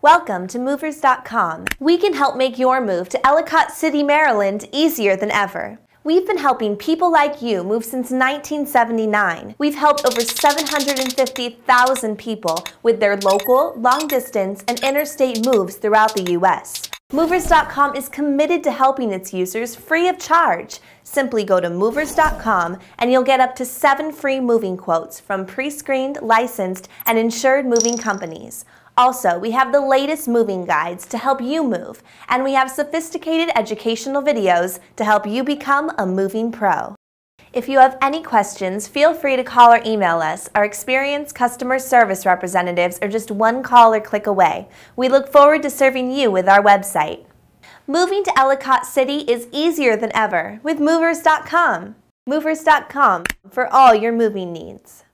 Welcome to Movers.com. We can help make your move to Ellicott City, Maryland easier than ever. We've been helping people like you move since 1979. We've helped over 750,000 people with their local, long distance, and interstate moves throughout the U.S. Movers.com is committed to helping its users free of charge. Simply go to Movers.com and you'll get up to seven free moving quotes from pre screened, licensed, and insured moving companies. Also, we have the latest moving guides to help you move, and we have sophisticated educational videos to help you become a moving pro. If you have any questions, feel free to call or email us. Our experienced customer service representatives are just one call or click away. We look forward to serving you with our website. Moving to Ellicott City is easier than ever with Movers.com. Movers.com for all your moving needs.